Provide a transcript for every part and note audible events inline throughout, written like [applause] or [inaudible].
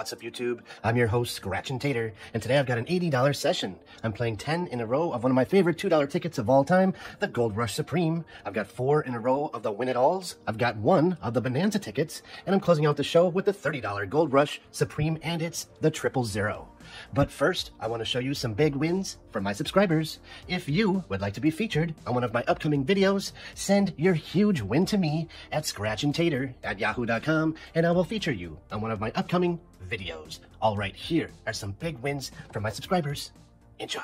What's up, YouTube? I'm your host, Scratch 'N Tater, and today I've got an $80 session. I'm playing 10 in a row of one of my favorite $2 tickets of all time, the Gold Rush Supreme. I've got four in a row of the Win It Alls. I've got one of the Bonanza tickets, and I'm closing out the show with the $30 Gold Rush Supreme, and it's the Triple Zero. But first, I want to show you some big wins for my subscribers. If you would like to be featured on one of my upcoming videos, send your huge win to me at scratchandtater at yahoo.com and I will feature you on one of my upcoming videos. All right, here are some big wins for my subscribers. Enjoy.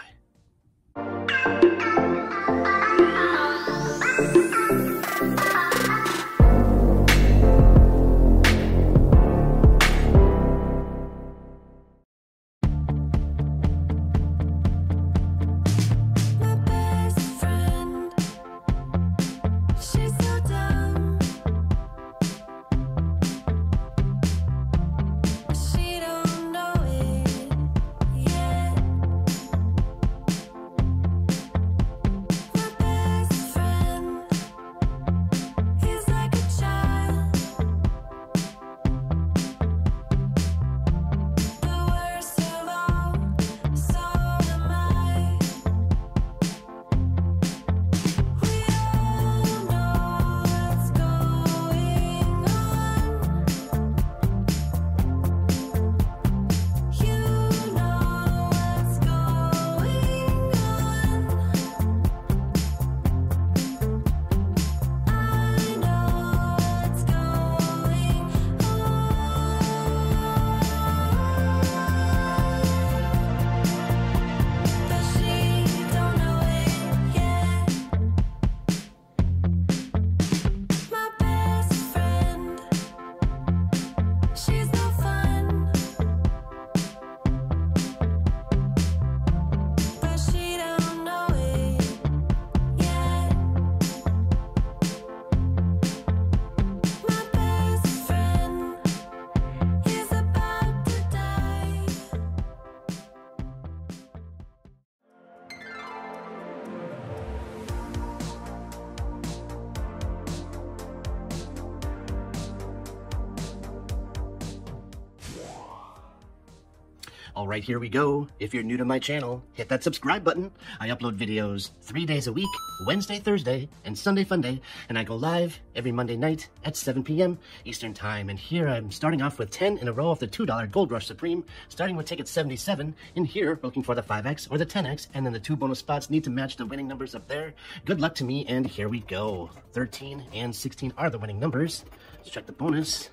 All right, here we go. If you're new to my channel, hit that subscribe button. I upload videos three days a week, Wednesday, Thursday, and Sunday Funday, and I go live every Monday night at 7 p.m. Eastern Time. And here I'm starting off with 10 in a row of the $2 Gold Rush Supreme, starting with ticket 77. And here, looking for the 5X or the 10X, and then the two bonus spots need to match the winning numbers up there. Good luck to me, and here we go. 13 and 16 are the winning numbers. Let's check the bonus.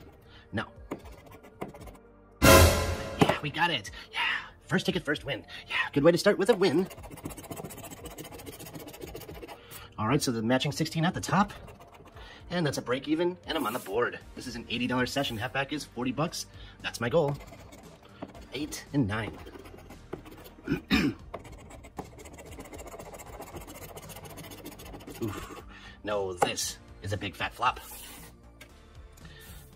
No, we got it. Yeah, first ticket, first win. Yeah, good way to start with a win. All right, so the matching 16 at the top. And that's a break even, and I'm on the board. This is an $80 session. Halfback is 40 bucks. That's my goal. Eight and nine. [clears throat] Oof. No, this is a big fat flop.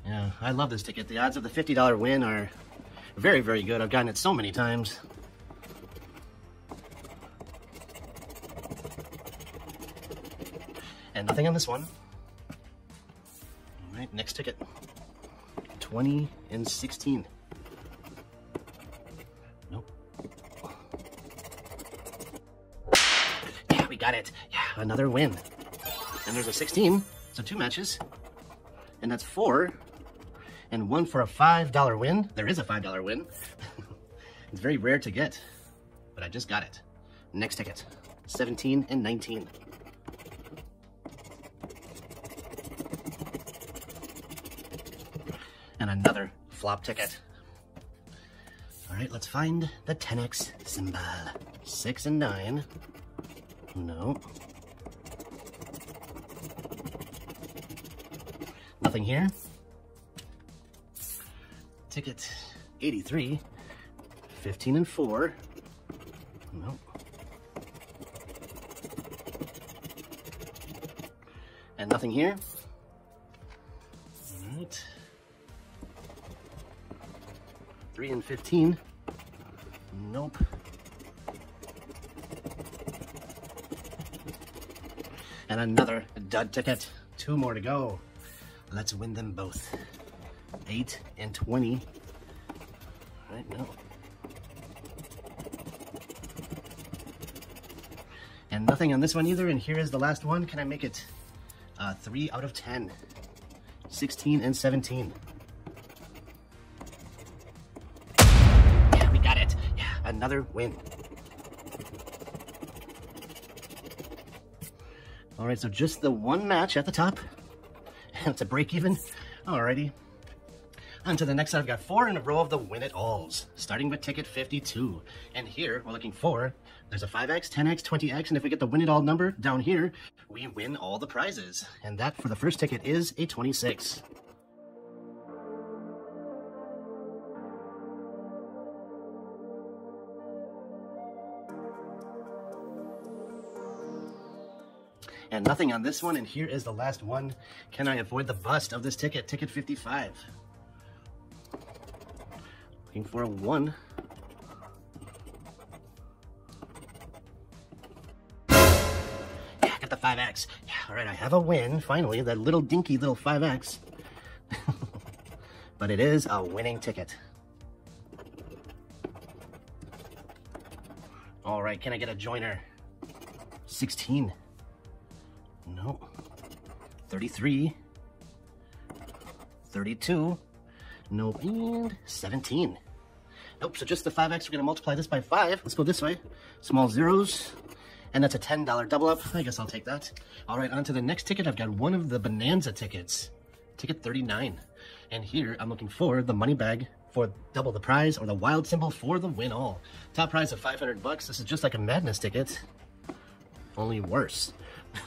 Yeah, I love this ticket. The odds of the $50 win are very, very good. I've gotten it so many times. And nothing on this one. All right, next ticket. 20 and 16. Nope. Yeah, we got it. Yeah, another win. And there's a 16, so two matches. And that's four and one for a $5 win. There is a $5 win. [laughs] it's very rare to get, but I just got it. Next ticket, 17 and 19. And another flop ticket. All right, let's find the 10X symbol. Six and nine. No. Nothing here. Ticket 83. 15 and 4. Nope. And nothing here. All right. 3 and 15. Nope. And another dud ticket. Two more to go. Let's win them both. 8 and 20. right, no. And nothing on this one either. And here is the last one. Can I make it uh, 3 out of 10? 16 and 17. Yeah, we got it. Yeah, another win. All right, so just the one match at the top. [laughs] It's a break even. Alrighty. On to the next I've got four in a row of the win it alls, starting with ticket 52. And here we're looking for, there's a 5x, 10x, 20x, and if we get the win it all number down here, we win all the prizes. And that for the first ticket is a 26. And nothing on this one, and here is the last one. Can I avoid the bust of this ticket? Ticket 55. Looking for a one. Yeah, got the 5X. Yeah, all right, I have a win, finally, that little dinky little 5X. [laughs] but it is a winning ticket. All right, can I get a joiner? 16. No. 33. 32. No, And 17. Nope. So just the 5x, we're to multiply this by 5. Let's go this way. Small zeros. And that's a $10 double up. I guess I'll take that. All right, on to the next ticket. I've got one of the Bonanza tickets. Ticket 39. And here I'm looking for the money bag for double the prize or the wild symbol for the win all. Top prize of 500 bucks. This is just like a madness ticket. Only worse. [laughs]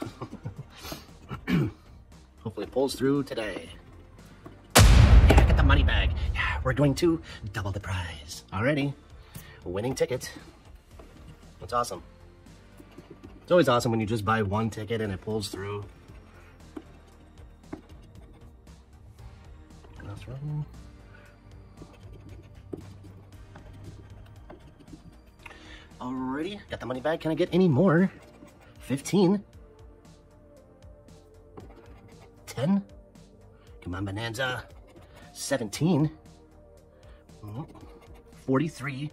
Hopefully it pulls through today. Money bag. Yeah, we're going to double the prize. Already. Winning ticket. That's awesome. It's always awesome when you just buy one ticket and it pulls through. Row. Alrighty, got the money bag. Can I get any more? 15. 10. Come on, Bonanza. 17. Oh, 43.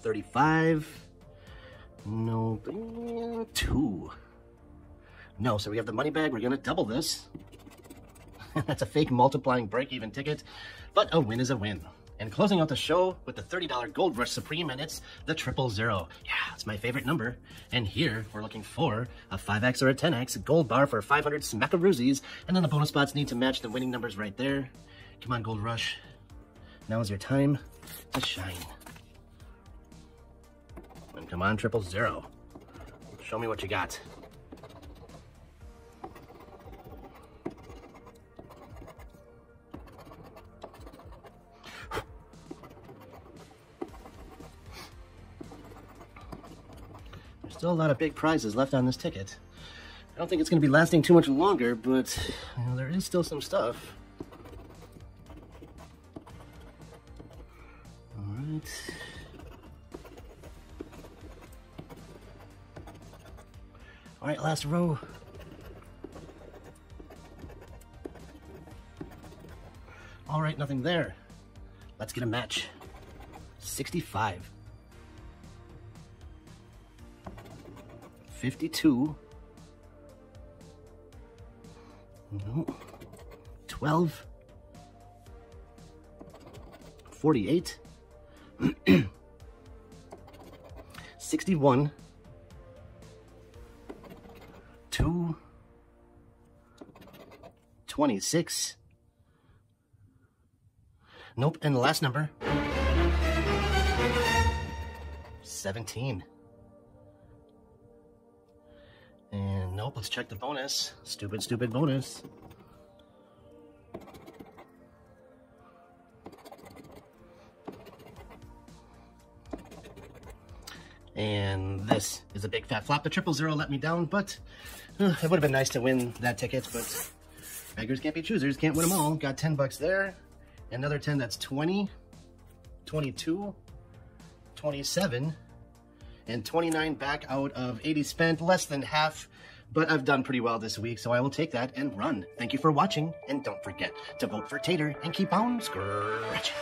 35. No. 2. No, so we have the money bag. We're going to double this. [laughs] That's a fake multiplying break-even ticket, but a win is a win. And closing out the show with the $30 Gold Rush Supreme, and it's the triple zero. Yeah, it's my favorite number. And here, we're looking for a 5X or a 10X gold bar for 500 smackaroosies, and then the bonus spots need to match the winning numbers right there. Come on, Gold Rush. Now is your time to shine. And come on, triple zero. Show me what you got. Still a lot of big prizes left on this ticket. I don't think it's going to be lasting too much longer, but you know, there is still some stuff. All right. All right, last row. All right, nothing there. Let's get a match. 65. 52. No. 12. 48. [clears throat] 61. 2. 26. Nope, and the last number 17. Nope, let's check the bonus. Stupid, stupid bonus. And this is a big fat flop. The triple zero let me down, but uh, it would have been nice to win that ticket, but beggars can't be choosers. Can't win them all. Got 10 bucks there. Another 10, that's 20, 22, 27, and 29 back out of 80 spent. Less than half but I've done pretty well this week, so I will take that and run. Thank you for watching, and don't forget to vote for Tater and keep on scratching.